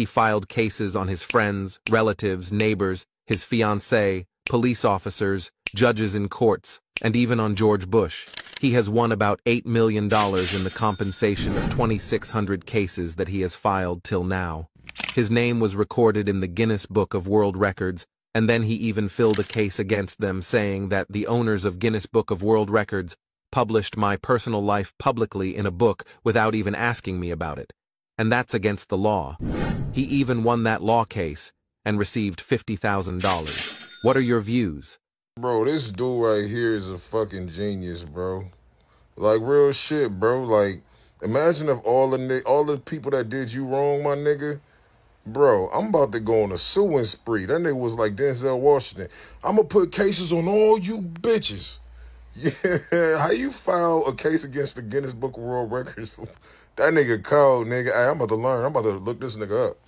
He filed cases on his friends, relatives, neighbors, his fiancée, police officers, judges in courts, and even on George Bush. He has won about $8 million in the compensation of 2,600 cases that he has filed till now. His name was recorded in the Guinness Book of World Records, and then he even filled a case against them saying that the owners of Guinness Book of World Records published my personal life publicly in a book without even asking me about it. And that's against the law. He even won that law case and received $50,000. What are your views? Bro, this dude right here is a fucking genius, bro. Like real shit, bro. Like, imagine if all the all the people that did you wrong, my nigga. Bro, I'm about to go on a suing spree. That nigga was like Denzel Washington. I'm gonna put cases on all you bitches. Yeah, how you file a case against the Guinness Book of World Records? that nigga cold, nigga. Hey, I'm about to learn. I'm about to look this nigga up.